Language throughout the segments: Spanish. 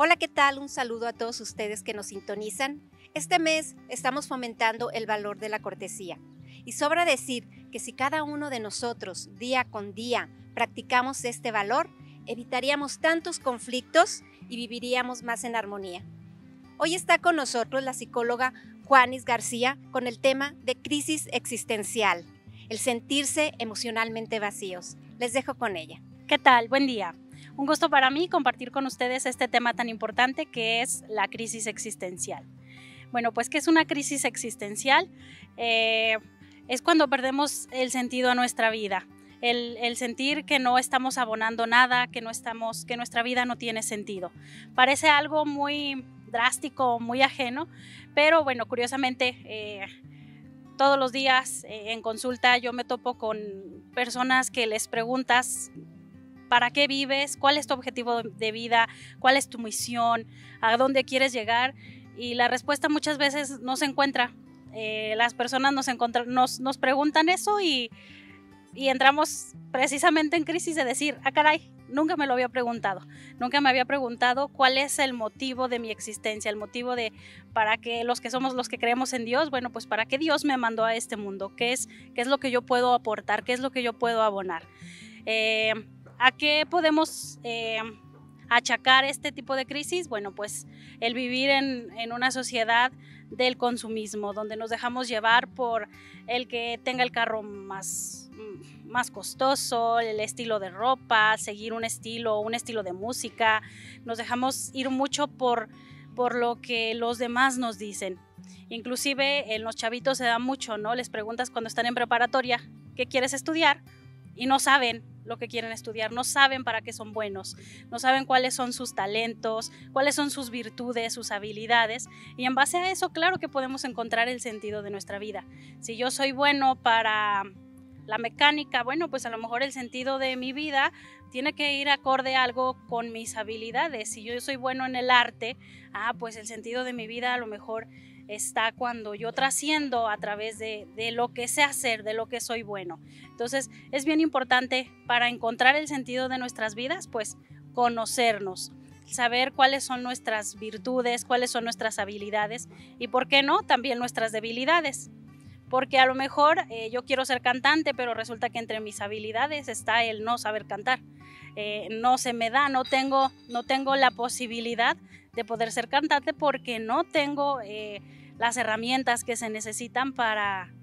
Hola, ¿qué tal? Un saludo a todos ustedes que nos sintonizan. Este mes estamos fomentando el valor de la cortesía. Y sobra decir que si cada uno de nosotros, día con día, practicamos este valor, evitaríamos tantos conflictos y viviríamos más en armonía. Hoy está con nosotros la psicóloga Juanis García con el tema de crisis existencial, el sentirse emocionalmente vacíos. Les dejo con ella. ¿Qué tal? Buen día. Un gusto para mí compartir con ustedes este tema tan importante que es la crisis existencial. Bueno, pues ¿qué es una crisis existencial? Eh, es cuando perdemos el sentido a nuestra vida. El, sentir que no estamos abonando nada, que no estamos, que nuestra vida no tiene sentido. Parece algo muy drástico, muy ajeno, pero bueno, curiosamente eh, todos los días eh, en consulta yo me topo con personas que les preguntas para qué vives, cuál es tu objetivo de vida, cuál es tu misión, a dónde quieres llegar. Y la respuesta muchas veces no se encuentra. Eh, las personas nos, preguntan eso y, y entramos precisamente en crisis de decir, ah, caray, nunca me lo había preguntado. Nunca me había preguntado cuál es el motivo de mi existencia, el motivo de para qué los que somos los que creemos en Dios, bueno, pues para qué Dios me mandó a este mundo, qué es, qué es lo que yo puedo aportar, qué es lo que yo puedo abonar. Eh, ¿A qué podemos eh, achacar este tipo de crisis? Bueno, pues el vivir en, una sociedad del consumismo, donde nos dejamos llevar por el que tenga el carro más, más costoso, el estilo de ropa, seguir un estilo, un estilo de música. Nos dejamos ir mucho por, por lo que los demás nos dicen. Inclusive en los chavitos se da mucho, ¿no? Les preguntas cuando están en preparatoria, ¿qué quieres estudiar? Y no saben lo que quieren estudiar, no saben para qué son buenos, no saben cuáles son sus talentos, cuáles son sus virtudes, sus habilidades. Y en base a eso, claro que podemos encontrar el sentido de nuestra vida. Si yo soy bueno para la mecánica, bueno, pues a lo mejor el sentido de mi vida tiene que ir acorde a algo con mis habilidades. Si yo soy bueno en el arte, ah, pues el sentido de mi vida a lo mejor está cuando yo trasciendo a través de, lo que sé hacer, de lo que soy bueno. Entonces es bien importante para encontrar el sentido de nuestras vidas, pues conocernos, saber cuáles son nuestras virtudes, cuáles son nuestras habilidades y, ¿por qué no?, también nuestras debilidades. Porque a lo mejor eh, yo quiero ser cantante, pero resulta que entre mis habilidades está el no saber cantar. Eh, no se me da, no tengo, no tengo la posibilidad de poder ser cantante porque no tengo eh, las herramientas que se necesitan para,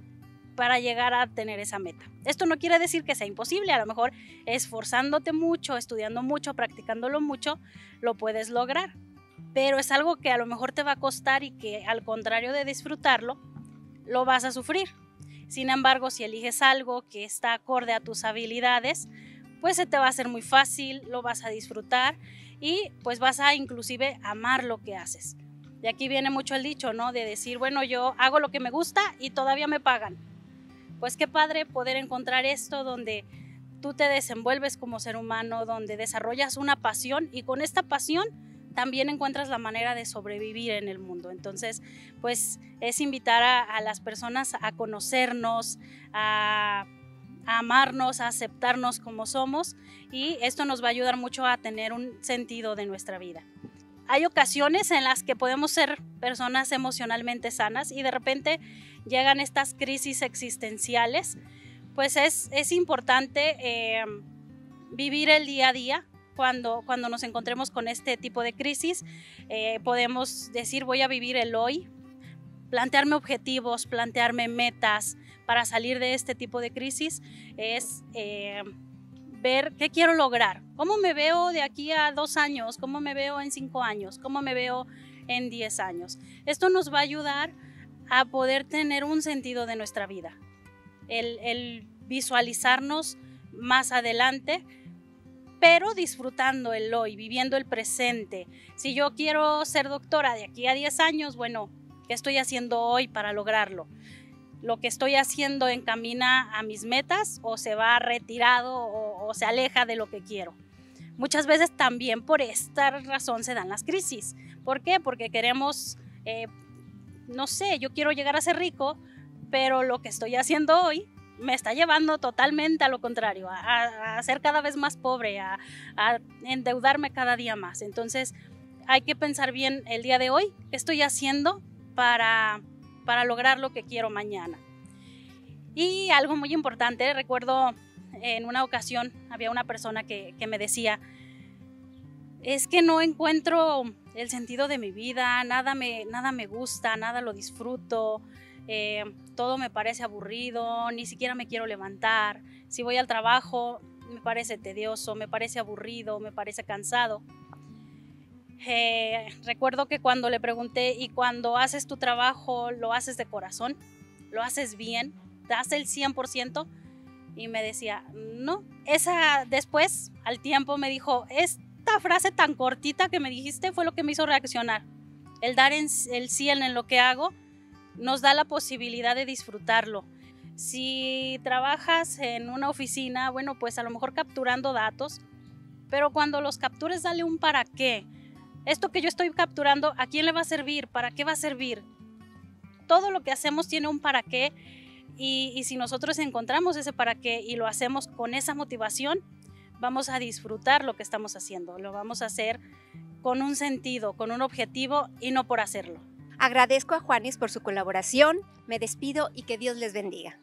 para llegar a tener esa meta. Esto no quiere decir que sea imposible, a lo mejor esforzándote mucho, estudiando mucho, practicándolo mucho, lo puedes lograr. Pero es algo que a lo mejor te va a costar y que al contrario de disfrutarlo, lo vas a sufrir. Sin embargo, si eliges algo que está acorde a tus habilidades, pues se te va a hacer muy fácil, lo vas a disfrutar y pues vas a inclusive amar lo que haces. De aquí viene mucho el dicho, ¿no? De decir, bueno, yo hago lo que me gusta y todavía me pagan. Pues qué padre poder encontrar esto donde tú te desenvuelves como ser humano, donde desarrollas una pasión y con esta pasión también encuentras la manera de sobrevivir en el mundo. Entonces, pues es invitar a, las personas a conocernos, a, amarnos, a aceptarnos como somos y esto nos va a ayudar mucho a tener un sentido de nuestra vida hay ocasiones en las que podemos ser personas emocionalmente sanas y de repente llegan estas crisis existenciales, pues es, es importante eh, vivir el día a día. Cuando, cuando nos encontremos con este tipo de crisis, eh, podemos decir voy a vivir el hoy, plantearme objetivos, plantearme metas para salir de este tipo de crisis, es eh, ver qué quiero lograr, cómo me veo de aquí a dos años, cómo me veo en cinco años, cómo me veo en diez años. Esto nos va a ayudar a poder tener un sentido de nuestra vida, el, visualizarnos más adelante, pero disfrutando el hoy, viviendo el presente. Si yo quiero ser doctora de aquí a diez años, bueno, ¿qué estoy haciendo hoy para lograrlo? Lo que estoy haciendo encamina a mis metas o se va retirado o, se aleja de lo que quiero. Muchas veces también por esta razón se dan las crisis. ¿Por qué? Porque queremos, eh, no sé, yo quiero llegar a ser rico, pero lo que estoy haciendo hoy me está llevando totalmente a lo contrario, a, ser cada vez más pobre, a, a endeudarme cada día más. Entonces, hay que pensar bien el día de hoy, qué estoy haciendo para, para lograr lo que quiero mañana. Y algo muy importante, recuerdo en una ocasión había una persona que, me decía, es que no encuentro el sentido de mi vida, nada me, nada me gusta, nada lo disfruto, eh, todo me parece aburrido, ni siquiera me quiero levantar, si voy al trabajo me parece tedioso, me parece aburrido, me parece cansado. Eh, recuerdo que cuando le pregunté, ¿y cuando haces tu trabajo lo haces de corazón? ¿Lo haces bien? ¿Das el 100%? Y me decía, no. Esa después, al tiempo, me dijo, esta frase tan cortita que me dijiste fue lo que me hizo reaccionar. El dar el 100 en lo que hago nos da la posibilidad de disfrutarlo. Si trabajas en una oficina, bueno, pues a lo mejor capturando datos, pero cuando los captures dale un para qué. Esto que yo estoy capturando, ¿a quién le va a servir? ¿Para qué va a servir? Todo lo que hacemos tiene un para qué y, si nosotros encontramos ese para qué y lo hacemos con esa motivación, vamos a disfrutar lo que estamos haciendo, lo vamos a hacer con un sentido, con un objetivo y no por hacerlo. Agradezco a Juanis por su colaboración, me despido y que Dios les bendiga.